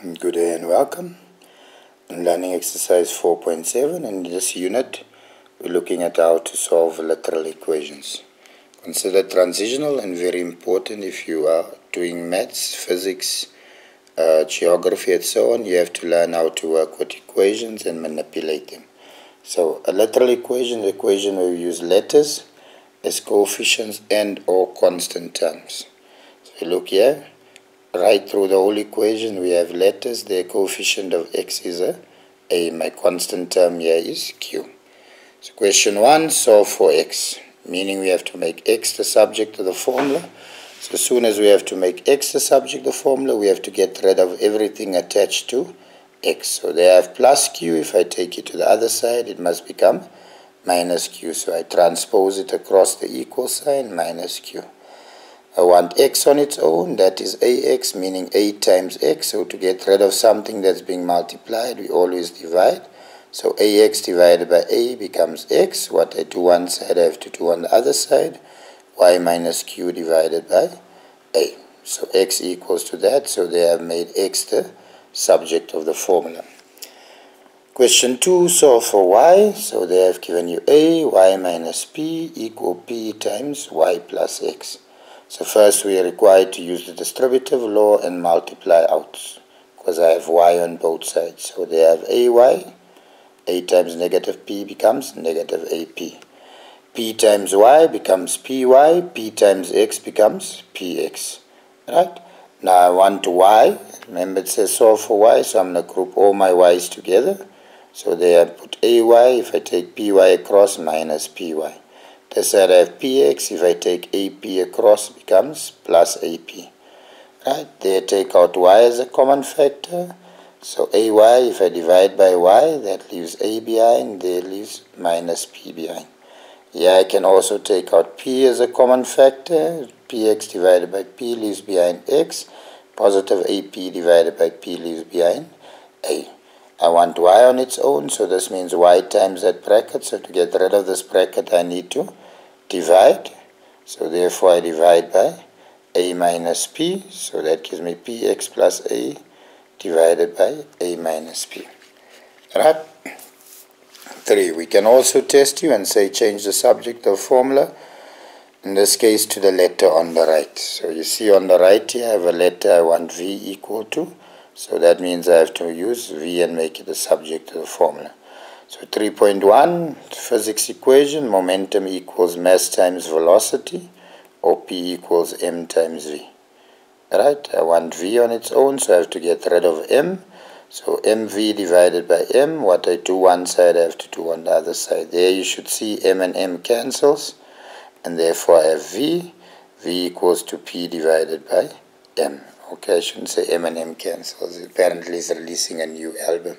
Good day and welcome. Learning exercise 4.7 in this unit we're looking at how to solve literal equations. Consider transitional and very important if you are doing maths, physics, uh, geography and so on you have to learn how to work with equations and manipulate them. So a literal equation an equation where we use letters as coefficients and or constant terms. So look here right through the whole equation we have letters. The coefficient of x is a a my constant term here is q. So question one solve for x meaning we have to make x the subject of the formula. So as soon as we have to make x the subject of the formula we have to get rid of everything attached to x. So they have plus q. If I take it to the other side it must become minus q. So I transpose it across the equal sign minus q I want x on its own, that is ax, meaning a times x. So to get rid of something that's being multiplied, we always divide. So ax divided by a becomes x. What I do one side, I have to do on the other side. y minus q divided by a. So x equals to that, so they have made x the subject of the formula. Question 2, solve for y. So they have given you a, y minus p equal p times y plus x. So first we are required to use the distributive law and multiply out because I have y on both sides. So they have ay, a times negative p becomes negative ap. p times y becomes py, p times x becomes px. Right? Now I want y. Remember it says solve for y, so I'm going to group all my y's together. So there I put ay, if I take py across minus py. This side I have px, if I take ap across becomes plus ap. Right, there take out y as a common factor. So ay, if I divide by y, that leaves a behind, there leaves minus p behind. Yeah, I can also take out p as a common factor. px divided by p leaves behind x. Positive ap divided by p leaves behind a. I want y on its own, so this means y times that bracket. So to get rid of this bracket, I need to divide. So therefore I divide by a minus p. So that gives me px plus a divided by a minus p. Right? 3. We can also test you and say change the subject of formula. In this case to the letter on the right. So you see on the right here I have a letter I want v equal to. So that means I have to use v and make it the subject of the formula. So 3.1 physics equation momentum equals mass times velocity or P equals m times v. Right, I want v on its own so I have to get rid of m. So mv divided by m, what I do one side I have to do on the other side. There you should see m and m cancels and therefore I have v. v equals to p divided by m. Okay, I shouldn't say m and m cancels. Apparently it's releasing a new album.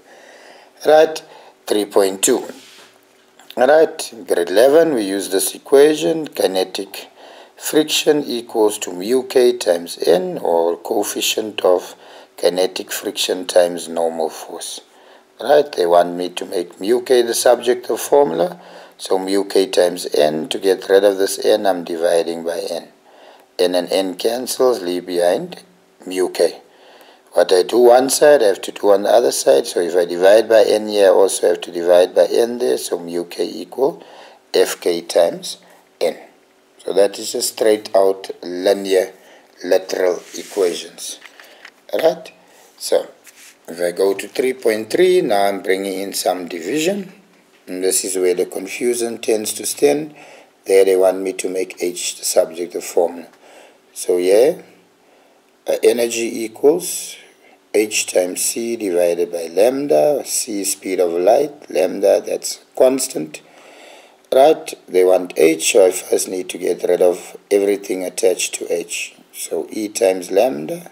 Right. 3.2. Alright, grade 11 we use this equation, kinetic friction equals to mu k times n or coefficient of kinetic friction times normal force. Right, they want me to make mu k the subject of formula, so mu k times n, to get rid of this n I'm dividing by n. n and n cancels, leave behind mu k. What I do one side, I have to do on the other side. So if I divide by n here, I also have to divide by n there. So mu k equal fk times n. So that is a straight out linear literal equations. Alright? So if I go to 3.3, now I'm bringing in some division. And this is where the confusion tends to stand. There they want me to make h the subject of formula. So yeah, energy equals h times c divided by lambda, c speed of light, lambda that's constant. Right, they want h, so I first need to get rid of everything attached to h. So e times lambda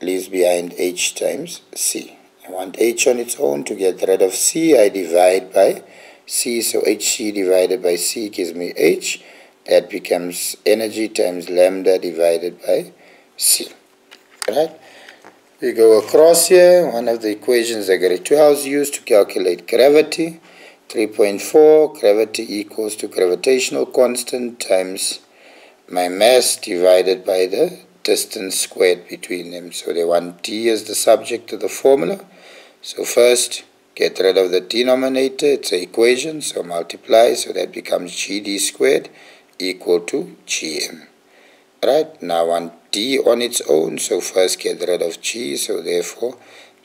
leaves behind h times c. I want h on its own to get rid of c, I divide by c, so hc divided by c gives me h. That becomes energy times lambda divided by c. Right? We go across here, one of the equations that 12 used to calculate gravity. 3.4, gravity equals to gravitational constant times my mass divided by the distance squared between them. So they want t as the subject of the formula. So first, get rid of the denominator. It's an equation, so multiply. So that becomes gd squared equal to gm. Right, now on d on its own, so first get rid of g, so therefore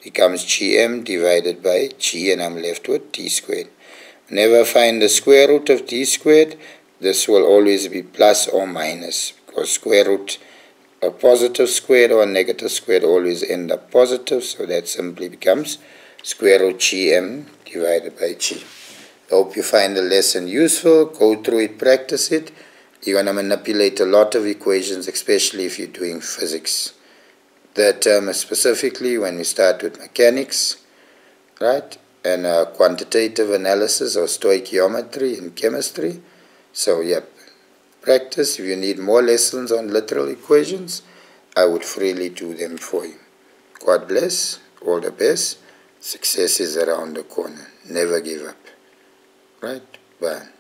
becomes gm divided by g, and I'm left with d squared. Never find the square root of d squared, this will always be plus or minus, because square root a positive squared or negative squared always end up positive, so that simply becomes square root gm divided by g. I hope you find the lesson useful. Go through it, practice it. You're going to manipulate a lot of equations, especially if you're doing physics. That term specifically when you start with mechanics, right? And uh, quantitative analysis or stoichiometry in chemistry. So, yep, practice. If you need more lessons on literal equations, I would freely do them for you. God bless. All the best. Success is around the corner. Never give up. Right? Bye.